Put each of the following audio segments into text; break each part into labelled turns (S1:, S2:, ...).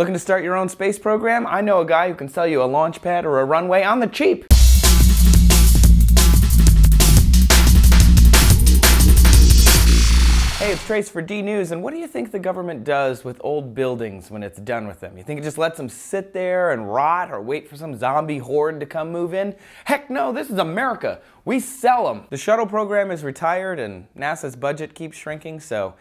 S1: Looking to start your own space program? I know a guy who can sell you a launch pad or a runway on the cheap. Hey, it's Trace for DNews, and what do you think the government does with old buildings when it's done with them? You think it just lets them sit there and rot or wait for some zombie horde to come move in? Heck no, this is America. We sell them. The shuttle program is retired and NASA's budget keeps shrinking, so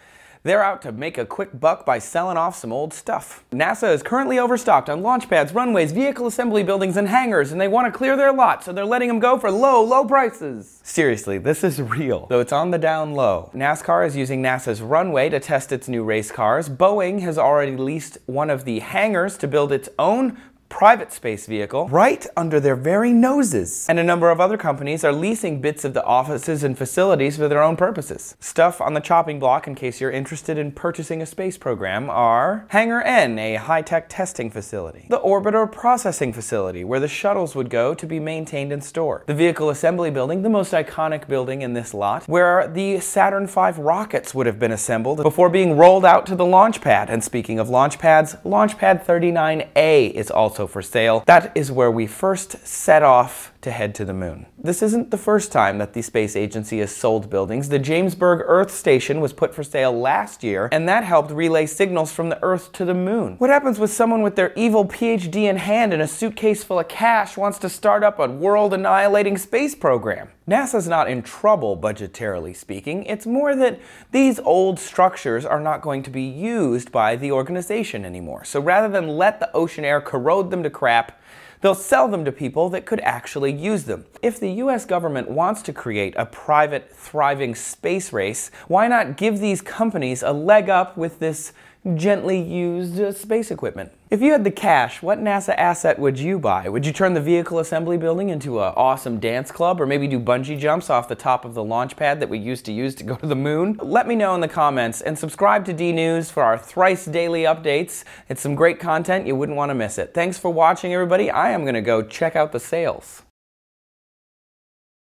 S1: they're out to make a quick buck by selling off some old stuff. NASA is currently overstocked on launch pads, runways, vehicle assembly buildings, and hangars, and they want to clear their lot, so they're letting them go for low, low prices. Seriously, this is real, though it's on the down low. NASCAR is using NASA's runway to test its new race cars. Boeing has already leased one of the hangars to build its own private space vehicle right under their very noses. And a number of other companies are leasing bits of the offices and facilities for their own purposes. Stuff on the chopping block, in case you're interested in purchasing a space program, are Hangar N, a high tech testing facility, the Orbiter Processing Facility, where the shuttles would go to be maintained and stored, the Vehicle Assembly Building, the most iconic building in this lot, where the Saturn V rockets would have been assembled before being rolled out to the launch pad. And speaking of launch pads, Launch Pad 39A is also also for sale. That is where we first set off to head to the moon. This isn't the first time that the space agency has sold buildings. The Jamesburg Earth Station was put for sale last year, and that helped relay signals from the Earth to the moon. What happens with someone with their evil PhD in hand and a suitcase full of cash wants to start up a world annihilating space program? NASA's not in trouble, budgetarily speaking. It's more that these old structures are not going to be used by the organization anymore. So rather than let the ocean air corrode them to crap, They'll sell them to people that could actually use them. If the US government wants to create a private, thriving space race, why not give these companies a leg up with this gently used uh, space equipment. If you had the cash, what NASA asset would you buy? Would you turn the vehicle assembly building into an awesome dance club or maybe do bungee jumps off the top of the launch pad that we used to use to go to the moon? Let me know in the comments and subscribe to DNews for our thrice daily updates. It's some great content, you wouldn't want to miss it. Thanks for watching everybody. I am going to go check out the sales.